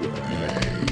The